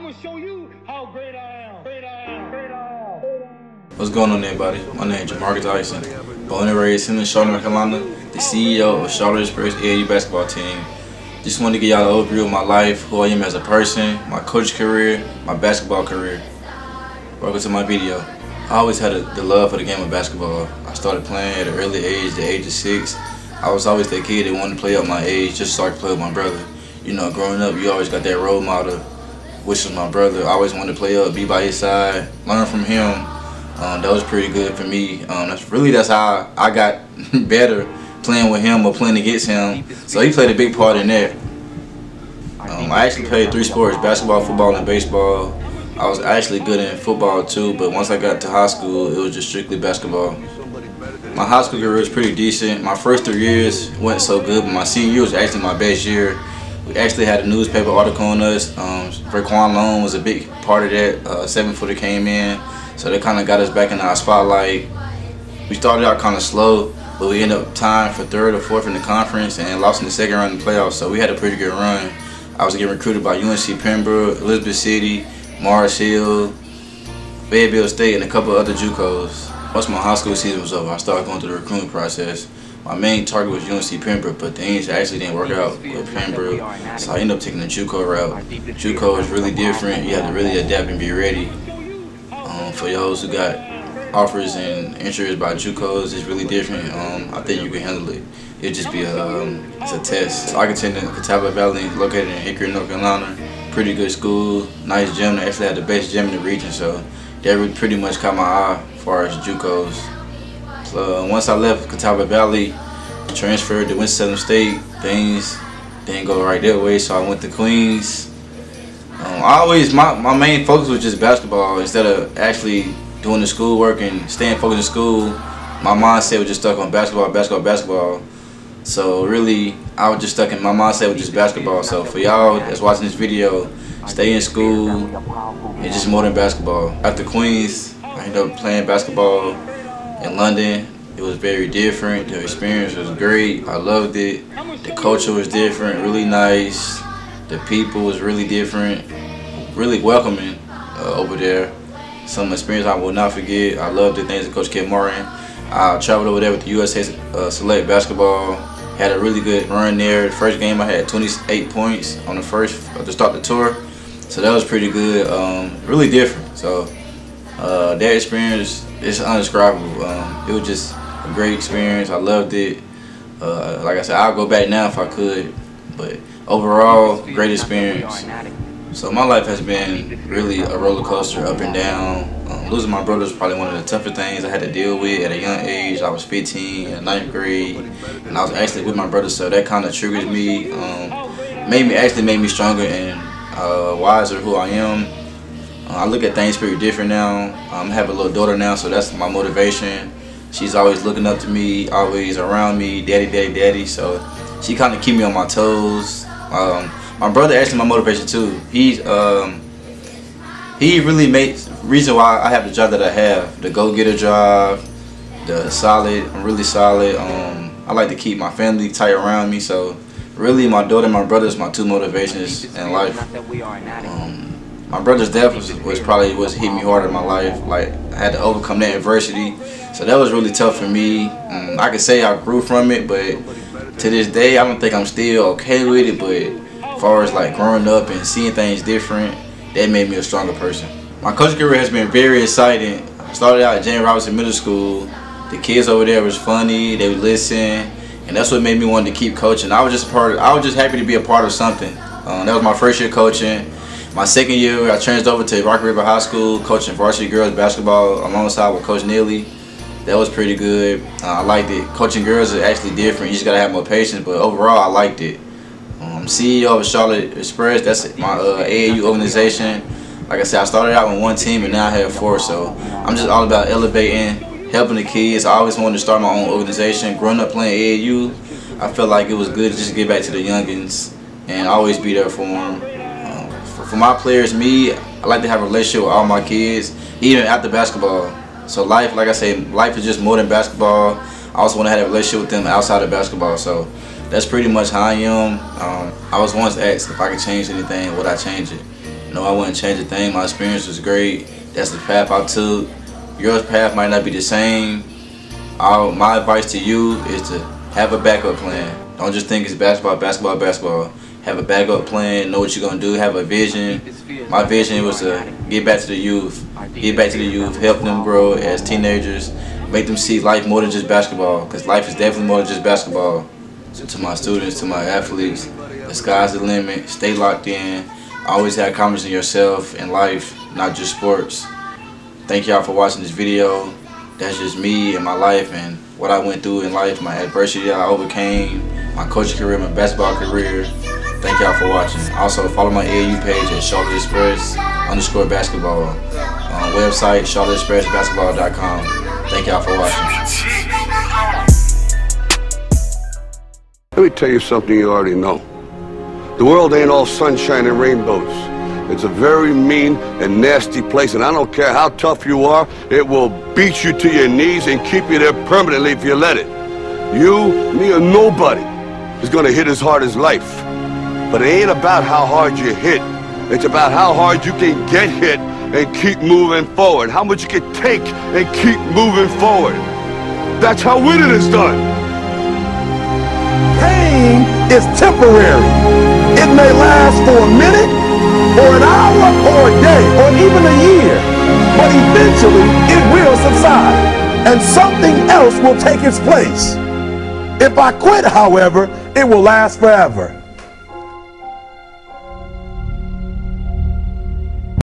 I'm gonna show you how great I am. Great I am. Great I am. What's going on, everybody? My name is Jamarkus Eison, born and raised in Charlotte, North Carolina, the CEO of Charlotte Express AAU basketball team. Just wanted to give y'all an overview of my life, who I am as a person, my coach career, my basketball career. Welcome to my video. I always had a, the love for the game of basketball. I started playing at an early age, the age of six. I was always that kid that wanted to play up my age just so I could play with my brother. You know, growing up, you always got that role model, which was my brother. I always wanted to play up, be by his side, learn from him. Um, that was pretty good for me. Um, that's really that's how I got better playing with him or playing against him. So he played a big part in that. Um, I actually played three sports: basketball, football, and baseball. I was actually good in football too, but once I got to high school, it was just strictly basketball. My high school career was pretty decent. My first three years went so good, but my senior year was actually my best year. We actually had a newspaper article on us. Um, Raekwon Loan was a big part of that. Uh, seven footer came in, so they kind of got us back in our spotlight. We started out kind of slow, but we ended up tying for third or fourth in the conference and lost in the second round of the playoffs. So we had a pretty good run. I was getting recruited by UNC Pembroke, Elizabeth City, Mars Hill, Fayetteville State, and a couple other JUCOs. Once my high school season was over, I started going through the recruiting process. My main target was UNC Pembroke, but things actually didn't work out with Pembroke, so I ended up taking the JUCO route. JUCO is really different. You have to really adapt and be ready. Um, for those who got offers and interest by JUCOs, it's really different. Um, I think you can handle it. It'll just be a, um, it's a test. So I attended Catawba Valley, located in Hickory, North Carolina. Pretty good school, nice gym. They actually had the best gym in the region, so that really pretty much caught my eye as far as JUCOs. Uh, once I left Catawba Valley, transferred to Winston-Salem State, things didn't go right that way, so I went to Queens. Um, I always, my, my main focus was just basketball instead of actually doing the schoolwork and staying focused in school. My mindset was just stuck on basketball, basketball, basketball. So really, I was just stuck in my mindset was just basketball. So for y'all that's watching this video, stay in school and just more than basketball. After Queens, I ended up playing basketball in London. It was very different. The experience was great. I loved it. The culture was different, really nice. The people was really different, really welcoming uh, over there. Some experience I will not forget. I loved the things that Coach Kim Martin. I traveled over there with the USA uh, Select Basketball. Had a really good run there. The first game I had 28 points on the first uh, to start the tour. So that was pretty good. Um, really different. So uh, that experience is undescribable. Um, it was just a great experience. I loved it. Uh, like I said, I'll go back now if I could. But overall, great experience. So my life has been really a roller coaster, up and down. Um, losing my brother was probably one of the tougher things I had to deal with at a young age. I was 15 in ninth grade, and I was actually with my brother, so that kind of triggered me. Um, made me actually made me stronger and uh, wiser who I am. Uh, I look at things pretty different now. Um, I have a little daughter now, so that's my motivation. She's always looking up to me, always around me, daddy, daddy, daddy. So she kind of keep me on my toes. Um, my brother actually my motivation too. He's um, he really makes reason why I have the job that I have. The go-getter job, the solid. I'm really solid. Um, I like to keep my family tight around me. So really, my daughter and my brother is my two motivations in life. My brother's death was, was probably what hit me hard in my life. Like I had to overcome that adversity. So that was really tough for me. Um, I could say I grew from it, but to this day, I don't think I'm still okay with it. But as far as like growing up and seeing things different, that made me a stronger person. My coaching career has been very exciting. I started out at Jane Robinson Middle School. The kids over there was funny. They would listen, and that's what made me want to keep coaching. I was just part. Of, I was just happy to be a part of something. Um, that was my first year coaching. My second year, I transferred over to Rocky River High School, coaching varsity girls basketball alongside with Coach Neely. That was pretty good. Uh, I liked it. Coaching girls is actually different. You just gotta have more patience, but overall, I liked it. Um, CEO of Charlotte Express. That's my uh, AAU organization. Like I said, I started out with one team and now I have four. So I'm just all about elevating, helping the kids. I always wanted to start my own organization. Growing up playing AAU, I felt like it was good to just get back to the youngins and always be there for them. For, for my players, me, I like to have a relationship with all my kids, even after basketball. So life, like I say, life is just more than basketball. I also want to have a relationship with them outside of basketball. So that's pretty much how I am. Um, I was once asked if I could change anything, would I change it? No, I wouldn't change a thing. My experience was great. That's the path I took. Your path might not be the same. I'll, my advice to you is to have a backup plan. Don't just think it's basketball, basketball, basketball. Have a backup plan. Know what you're gonna do. Have a vision. My vision was to get back to the youth, get back to the youth, help them grow as teenagers, make them see life more than just basketball. Cause life is definitely more than just basketball. So to my students, to my athletes, the sky's the limit. Stay locked in. Always have confidence in yourself and life, not just sports. Thank y'all for watching this video. That's just me and my life and what I went through in life, my adversity I overcame, my coaching career, my basketball career. Thank y'all for watching. Also, follow my AAU page at Charlotte Express underscore basketball. On website, charlotteexpressbasketball.com. Thank y'all for watching. Let me tell you something you already know. The world ain't all sunshine and rainbows. It's a very mean and nasty place, and I don't care how tough you are, it will beat you to your knees and keep you there permanently if you let it. You, me, or nobody is gonna hit as hard as life. But it ain't about how hard you hit. It's about how hard you can get hit and keep moving forward. How much you can take and keep moving forward. That's how winning is done. Pain is temporary. It may last for a minute, or an hour, or a day, or even a year. But eventually, it will subside, and something else will take its place. If I quit, however, it will last forever.